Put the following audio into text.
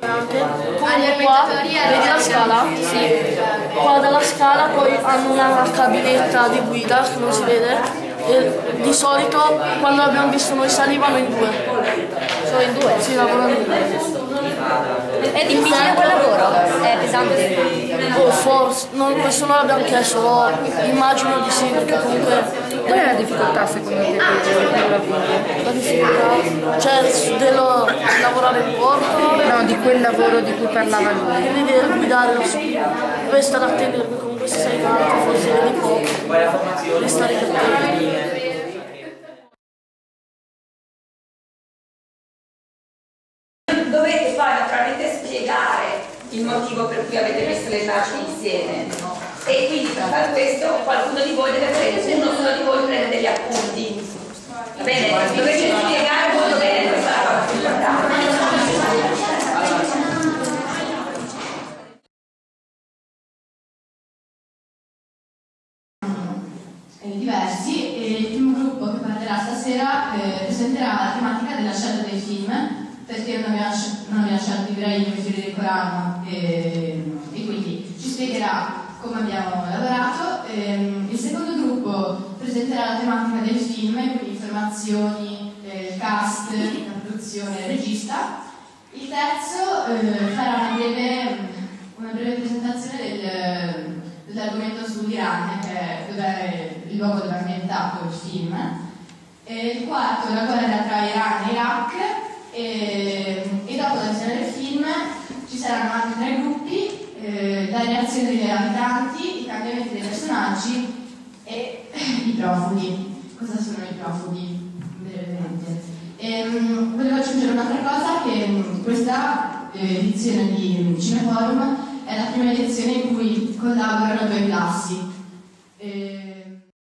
Anche Comunque qua, vedi la scala? Sì. Qua dalla scala poi hanno una cabinetta di guida che non si vede. E di solito quando abbiamo visto noi salivano in due. Solo in due? Si lavorano in due. È difficile quel lavoro? È pesante? Oh, forse, non, questo non l'abbiamo chiesto, immagino di sì, perché comunque Qual è la difficoltà secondo te per la vita? la difficoltà, cioè dello lavorare in porto, No, di quel lavoro di cui parlava lui. devi vedere, guidare lo spirito, devi stare attento perché comunque se sei tanto forse vedi poco, devi stare attento. Dovete poi naturalmente spiegare il motivo per cui avete messo le immagini insieme. E quindi per fare questo qualcuno di voi deve prendere, uno solo di voi prende degli appunti. Eh, diversi e il primo gruppo che parlerà stasera eh, presenterà la tematica della scelta dei film perché non abbiamo, non abbiamo scelto Ibrahim e Fiore Corano e, e quindi ci spiegherà come abbiamo lavorato. Ehm, il secondo gruppo presenterà la tematica del film, quindi informazioni, eh, cast, la produzione, il regista. Il terzo eh, farà una del, dell'argomento sull'Iran, che è dov'è il luogo dove è ambientato il film. E il quarto, la guerra tra Iran e Iraq. E, e dopo la visione del film ci saranno altri tre gruppi, eh, la reazione degli abitanti, i cambiamenti dei personaggi e i profughi. Cosa sono i profughi? Brevemente. Ehm, volevo aggiungere un'altra cosa, che mm, questa eh, edizione di Cineforum è la prima edizione in cui collaborano due classi,